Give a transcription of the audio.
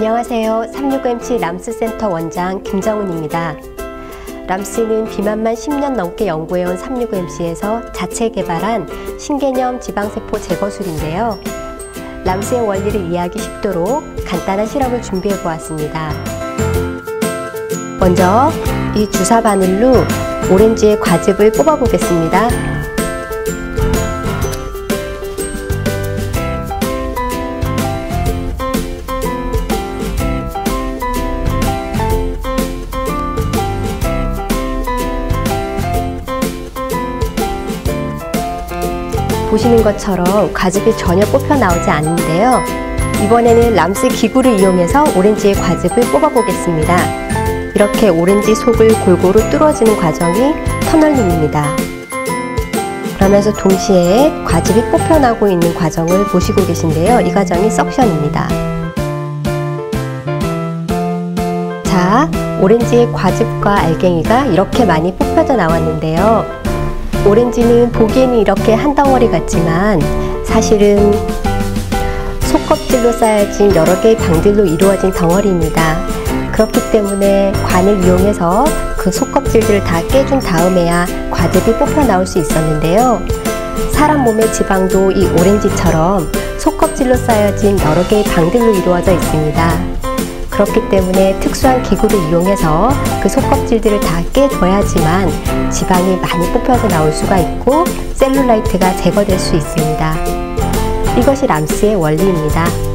안녕하세요. 365MC 람스센터 원장 김정은입니다. 람스는 비만만 10년 넘게 연구해온 365MC에서 자체 개발한 신개념 지방세포 제거술인데요. 람스의 원리를 이해하기 쉽도록 간단한 실험을 준비해 보았습니다. 먼저 이 주사 바늘로 오렌지의 과즙을 뽑아 보겠습니다. 보시는 것처럼 과즙이 전혀 뽑혀 나오지 않는데요. 이번에는 람스 기구를 이용해서 오렌지의 과즙을 뽑아 보겠습니다. 이렇게 오렌지 속을 골고루 뚫어지는 과정이 터널링입니다. 그러면서 동시에 과즙이 뽑혀나고 있는 과정을 보시고 계신데요. 이 과정이 석션입니다. 자, 오렌지의 과즙과 알갱이가 이렇게 많이 뽑혀져 나왔는데요. 오렌지는 보기에는 이렇게 한 덩어리 같지만 사실은 속껍질로 쌓여진 여러 개의 방들로 이루어진 덩어리입니다. 그렇기 때문에 관을 이용해서 그 속껍질들을 다 깨준 다음에야 과즙이 뽑혀 나올 수 있었는데요. 사람 몸의 지방도 이 오렌지처럼 속껍질로 쌓여진 여러 개의 방들로 이루어져 있습니다. 그렇기 때문에 특수한 기구를 이용해서 그 속껍질들을 다 깨줘야지만 지방이 많이 뽑혀서 나올 수가 있고 셀룰라이트가 제거될 수 있습니다. 이것이 람스의 원리입니다.